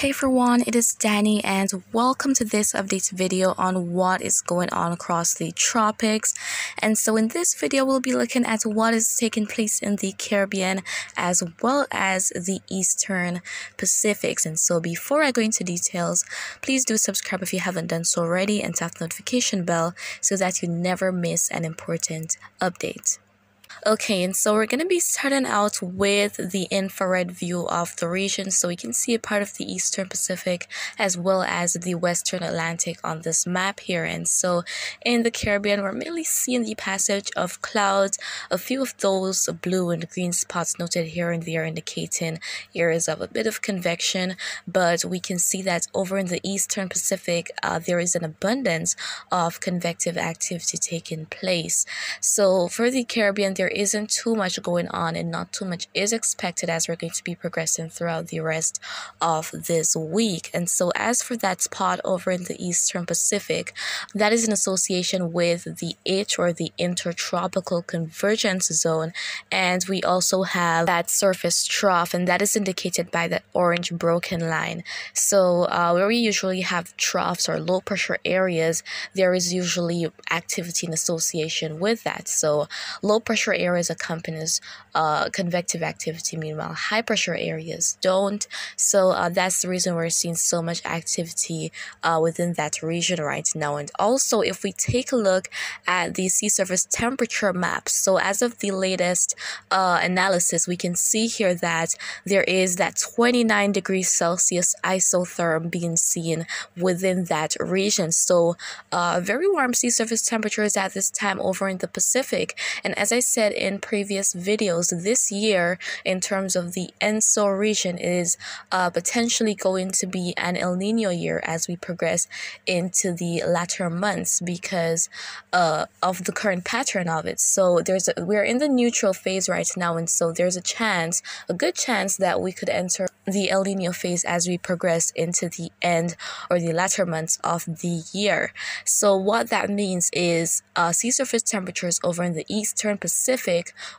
Hey everyone, it is Danny and welcome to this update video on what is going on across the tropics. And so in this video, we'll be looking at what is taking place in the Caribbean as well as the Eastern Pacifics. And so before I go into details, please do subscribe if you haven't done so already and tap the notification bell so that you never miss an important update. Okay, and so we're going to be starting out with the infrared view of the region so we can see a part of the Eastern Pacific as well as the Western Atlantic on this map here. And so in the Caribbean, we're mainly seeing the passage of clouds, a few of those blue and green spots noted here and there indicating areas of a bit of convection, but we can see that over in the Eastern Pacific, uh, there is an abundance of convective activity taking place. So for the Caribbean, there isn't too much going on and not too much is expected as we're going to be progressing throughout the rest of this week. And so, as for that spot over in the Eastern Pacific, that is in association with the H or the Intertropical Convergence Zone. And we also have that surface trough, and that is indicated by that orange broken line. So, uh, where we usually have troughs or low pressure areas, there is usually activity in association with that. So, low pressure areas accompanies uh, convective activity, meanwhile, high pressure areas don't. So uh, that's the reason we're seeing so much activity uh, within that region right now. And also, if we take a look at the sea surface temperature maps, so as of the latest uh, analysis, we can see here that there is that 29 degrees Celsius isotherm being seen within that region. So, uh, very warm sea surface temperatures at this time over in the Pacific. And as I said, said in previous videos, this year, in terms of the ENSO region, is uh, potentially going to be an El Nino year as we progress into the latter months because uh, of the current pattern of it. So there's a, we're in the neutral phase right now, and so there's a chance, a good chance that we could enter the El Nino phase as we progress into the end or the latter months of the year. So what that means is uh, sea surface temperatures over in the eastern Pacific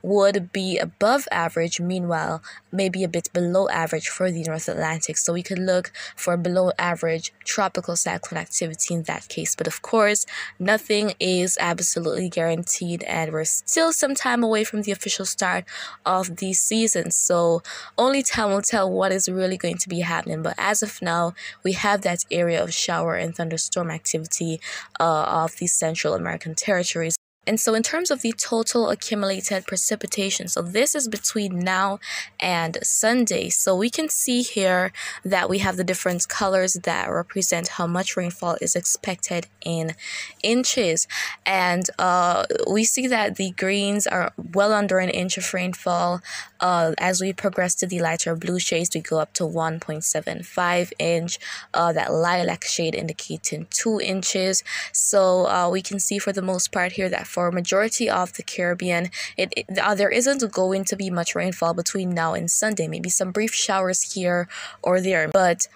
would be above average, meanwhile, maybe a bit below average for the North Atlantic. So we could look for below average tropical cyclone activity in that case. But of course, nothing is absolutely guaranteed, and we're still some time away from the official start of the season. So only time will tell what is really going to be happening. But as of now, we have that area of shower and thunderstorm activity uh, of the Central American territories. And so, in terms of the total accumulated precipitation, so this is between now and Sunday. So, we can see here that we have the different colors that represent how much rainfall is expected in inches. And uh, we see that the greens are well under an inch of rainfall. Uh, as we progress to the lighter blue shades, we go up to 1.75 inch. Uh, that lilac shade indicating 2 inches. So, uh, we can see for the most part here that for majority of the Caribbean, it, it uh, there isn't going to be much rainfall between now and Sunday. Maybe some brief showers here or there. But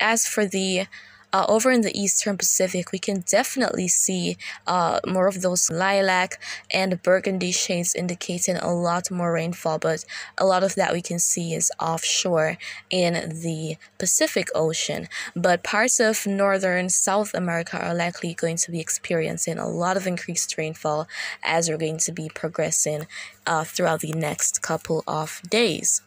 as for the uh, over in the eastern Pacific, we can definitely see uh, more of those lilac and burgundy shades indicating a lot more rainfall, but a lot of that we can see is offshore in the Pacific Ocean. But parts of northern South America are likely going to be experiencing a lot of increased rainfall as we're going to be progressing uh, throughout the next couple of days.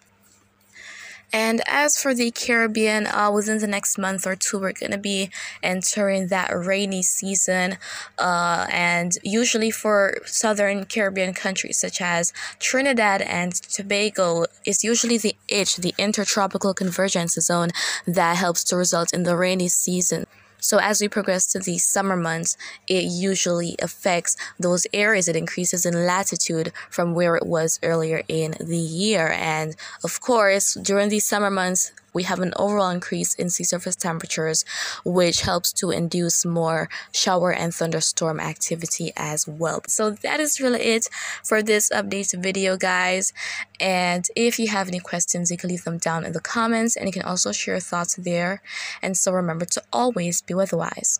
And as for the Caribbean, uh, within the next month or two, we're going to be entering that rainy season. Uh, and usually for southern Caribbean countries such as Trinidad and Tobago, it's usually the itch, the intertropical convergence zone, that helps to result in the rainy season. So as we progress to the summer months, it usually affects those areas. It increases in latitude from where it was earlier in the year. And of course, during these summer months, we have an overall increase in sea surface temperatures, which helps to induce more shower and thunderstorm activity as well. So that is really it for this update video, guys. And if you have any questions, you can leave them down in the comments and you can also share your thoughts there. And so remember to always be weatherwise.